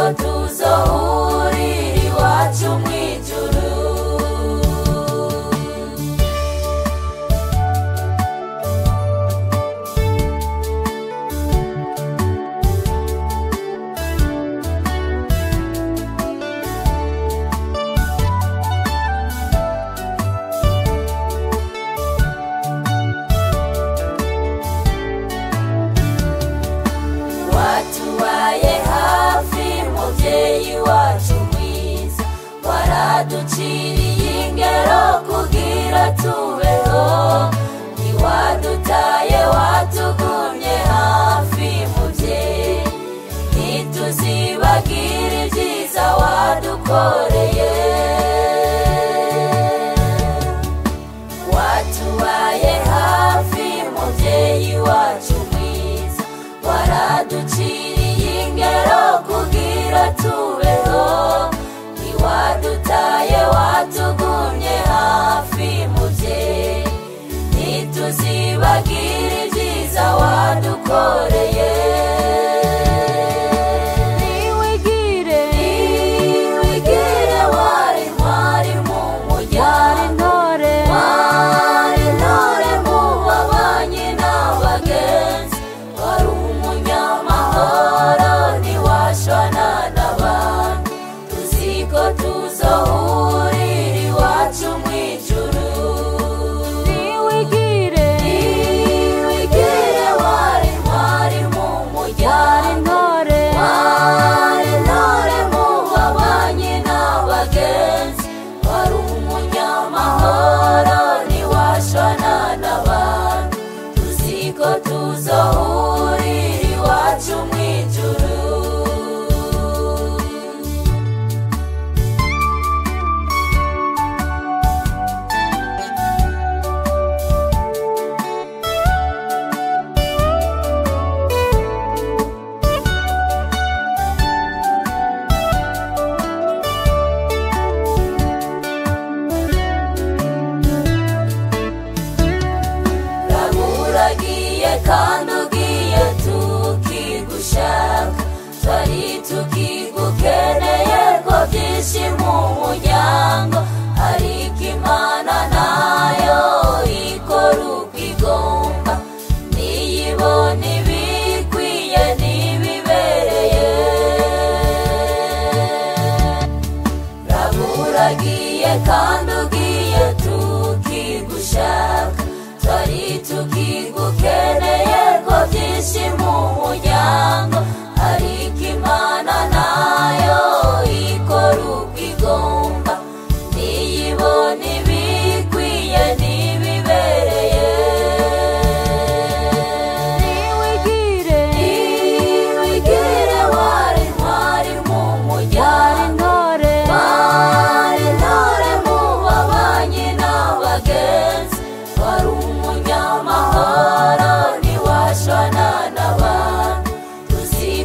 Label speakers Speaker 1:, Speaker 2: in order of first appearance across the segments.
Speaker 1: kwa tuzo huri wa chuma waduciriye ingero kugira tubeho ntiwadutaye watugumye hafi mubyeyi ntituzibagire ibyiza wadukoreye watubaye hafi mubyeyi wacu mwiza waraduciriye ingero kugira tubeho utugumye hafi mubyeyi ntituzibagire ibyiza wadukoreye tugiye kandi tukigushaka twari tukigukeneye ko byinshi mu muryango ariko imana nayo ikora uko igomba niyibona ibikwiye ntibibereye raburagiye kandi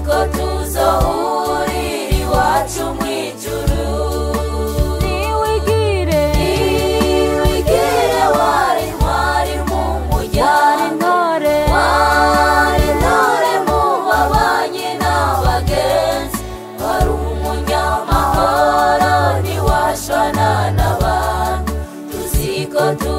Speaker 1: niko tuzo uriri iwacu mu ijuru niwigire niwigire wari intwari mu muryango wari intore mu babanyi n'abagenzi wari umunyamahoro ntiwashwana n'abantu tuzi ko